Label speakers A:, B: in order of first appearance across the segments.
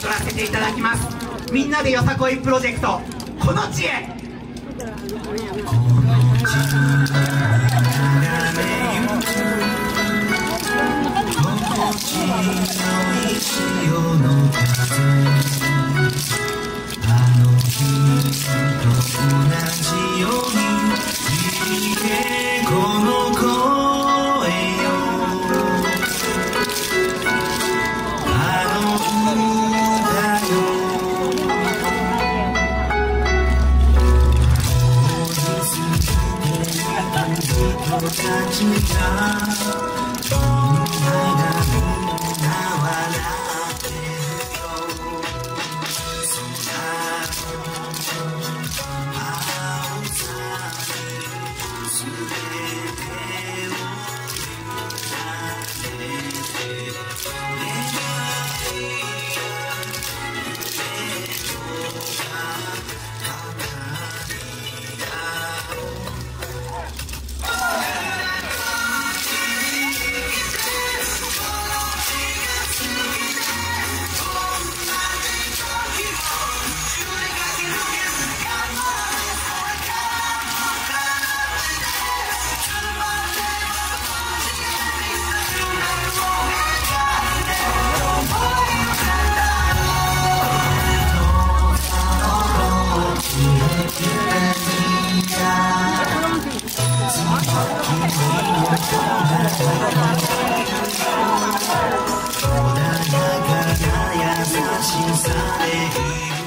A: 踊らせていただきます。みんなでよさこいプロジェクト。この地へ。
B: この地のあの日
A: 너무 다짐이다 baby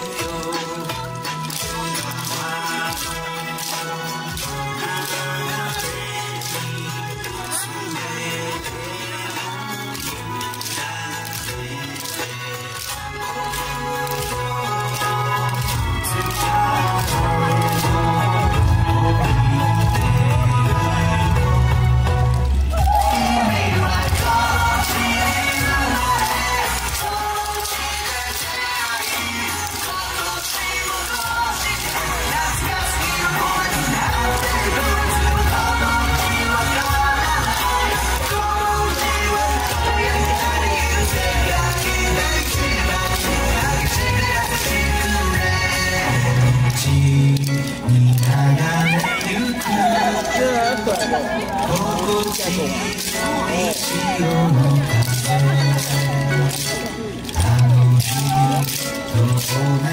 A: Oh,